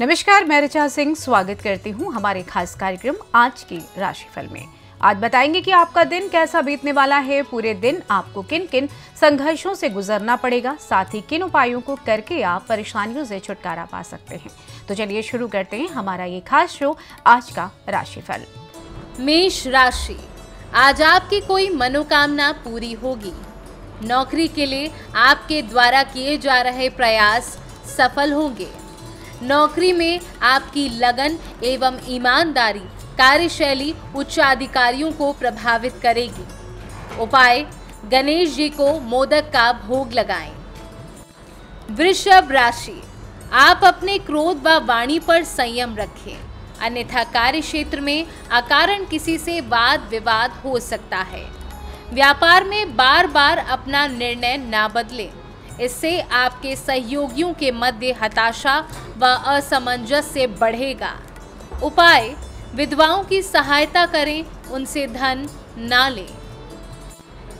नमस्कार, मैं रिचा सिंह स्वागत करती हूँ हमारे खास कार्यक्रम आज की राशिफल में। आज बताएँगे कि आपका दिन कैसा बीतने वाला है, पूरे दिन आपको किन किन संघर्षों से गुजरना पड़ेगा, साथ ही किन उपायों को करके आप परेशानियों से छुटकारा पा सकते हैं। तो चलिए शुरू करते हैं हमारा ये खास शो आज का राशिफल। मेष राशि, आज आपकी कोई मनोकामना पूरी होगी। नौकरी के लिए आपके द्वारा किए जा रहे प्रयास सफल होंगे। नौकरी में आपकी लगन एवं ईमानदारी कार्यशैली उच्चाधिकारियों को प्रभावित करेगी। उपाय, गणेश जी को मोदक का भोग लगाएँ। वृषभ राशि, आप अपने क्रोध व वाणी पर संयम रखें। अन्यथा कार्य क्षेत्र में अकारण किसी से वाद विवाद हो सकता है। व्यापार में बार बार अपना निर्णय ना बदलें। इससे आपके सहयोगियों के मध्य हताशा व असमंजस्य बढ़ेगा। उपाय, विधवाओं की सहायता करें, उनसे धन ना लें।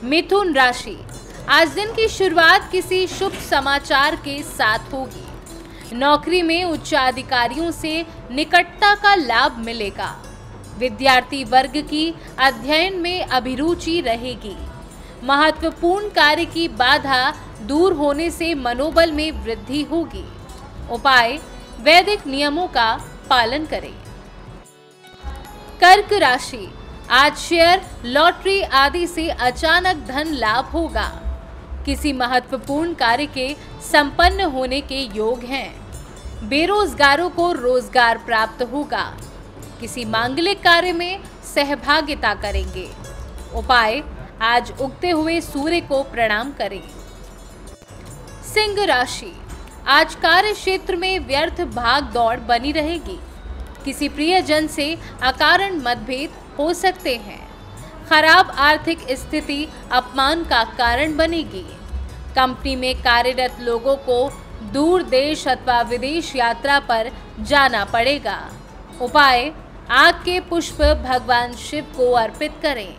मिथुन राशि, आज दिन की शुरुआत किसी शुभ समाचार के साथ होगी। नौकरी में उच्च अधिकारियों से निकटता का लाभ मिलेगा। विद्यार्थी वर्ग की अध्ययन में अभिरुचि रहेगी। महत्वपूर्ण कार्य की बाधा दूर होने से मनोबल में वृद्धि होगी। उपाय, वैदिक नियमों का पालन करें। कर्क राशि, आज शेयर लॉटरी आदि से अचानक धन लाभ होगा। किसी महत्वपूर्ण कार्य के संपन्न होने के योग हैं। बेरोजगारों को रोज़गार प्राप्त होगा। किसी मांगलिक कार्य में सहभागिता करेंगे। उपाय आज उगते हुए सूर्य को प्रणाम करें। सिंह राशि, आज कार्य क्षेत्र में व्यर्थ भाग दौड़ बनी रहेगी। किसी प्रियजन से अकारण मतभेद हो सकते हैं। खराब आर्थिक स्थिति अपमान का कारण बनेगी। कंपनी में कार्यरत लोगों को दूर देश अथवा विदेश यात्रा पर जाना पड़ेगा। उपाय, आग के पुष्प भगवान शिव को अर्पित करें।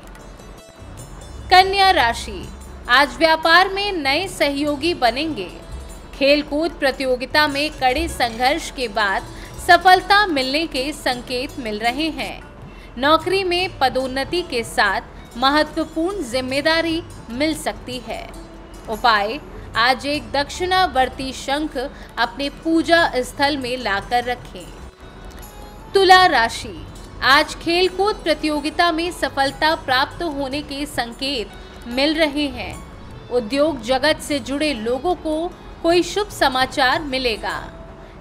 कन्या राशि। आज व्यापार में नए सहयोगी बनेंगे। खेलकूद प्रतियोगिता में कड़े संघर्ष के बाद सफलता मिलने के संकेत मिल रहे हैं। नौकरी में पदोन्नति के साथ महत्वपूर्ण ज़िम्मेदारी मिल सकती है। उपाय, आज एक दक्षिणावर्ती शंख अपने पूजा स्थल में लाकर रखें। तुला राशि आज खेलकूद प्रतियोगिता में सफलता प्राप्त होने के संकेत मिल रहे हैं। उद्योग जगत से जुड़े लोगों को कोई शुभ समाचार मिलेगा।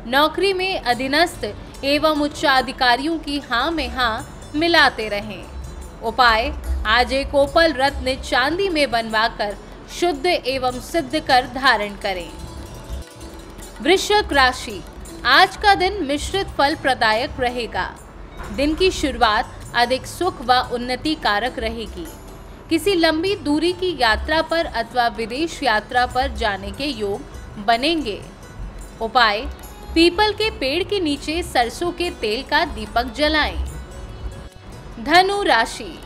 नौकरी में अधीनस्थ एवं उच्च अधिकारियों की हाँ में हाँ मिलाते रहें। उपाय, आज एक ओपल रत्न चांदी में बनवाकर शुद्ध एवं सिद्ध कर धारण करें। वृश्चिक राशि, आज का दिन मिश्रित फल प्रदायक रहेगा। दिन की शुरुआत अधिक सुख व उन्नति कारक रहेगी। किसी लंबी दूरी की यात्रा पर अथवा विदेश यात्रा पर जाने के योग बनेंगे। उपाय, पीपल के पेड़ के नीचे सरसों के तेल का दीपक जलाएँ। धनु राशि,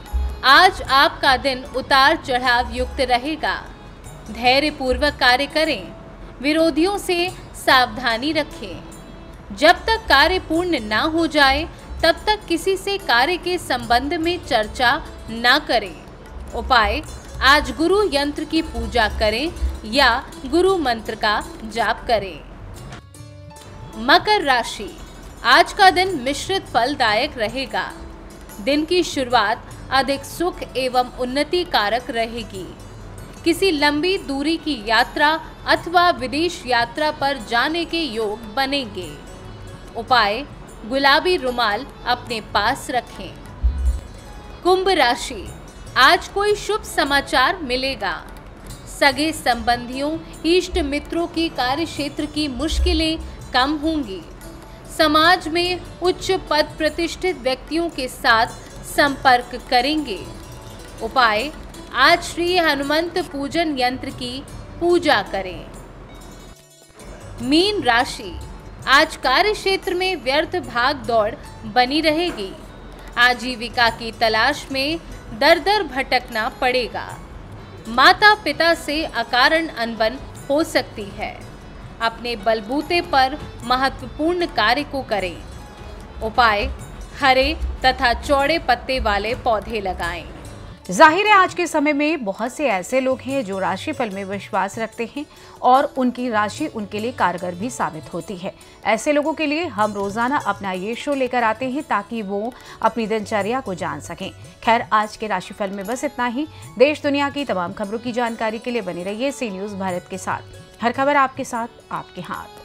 आज आपका दिन उतार चढ़ाव युक्त रहेगा। धैर्य पूर्वक कार्य करें, विरोधियों से सावधानी रखें। जब तक कार्य पूर्ण ना हो जाए तब तक किसी से कार्य के संबंध में चर्चा ना करें। उपाय, आज गुरु यंत्र की पूजा करें या गुरु मंत्र का जाप करें। मकर राशि, आज का दिन मिश्रित फलदायक रहेगा। दिन की शुरुआत अधिक सुख एवं उन्नति कारक रहेगी। किसी लंबी दूरी की यात्रा अथवा विदेश यात्रा पर जाने के योग बनेंगे। उपाय गुलाबी रुमाल अपने पास रखें। कुंभ राशि, आज कोई शुभ समाचार मिलेगा। सगे संबंधियों, इष्ट मित्रों की कार्य क्षेत्र की मुश्किलें कम होंगी। समाज में उच्च पद प्रतिष्ठित व्यक्तियों के साथ संपर्क करेंगे। उपाय, आज श्री हनुमंत पूजन यंत्र की पूजा करें। मीन राशि आज कार्य क्षेत्र में व्यर्थ भाग दौड़ बनी रहेगी। आजीविका की तलाश में दर दर भटकना पड़ेगा। माता पिता से अकारण अनबन हो सकती है। अपने बलबूते पर महत्वपूर्ण कार्य को करें। उपाय, हरे तथा चौड़े पत्ते वाले पौधे लगाएँ। ज़ाहिर है, आज के समय में बहुत से ऐसे लोग हैं जो राशिफल में विश्वास रखते हैं और उनकी राशि उनके लिए कारगर भी साबित होती है। ऐसे लोगों के लिए हम रोज़ाना अपना ये शो लेकर आते हैं ताकि वो अपनी दिनचर्या को जान सकें। खैर, आज के राशिफल में बस इतना ही। देश दुनिया की तमाम खबरों की जानकारी के लिए बने रहिए सी न्यूज़ भारत के साथ। हर खबर आपके साथ, आपके हाथ।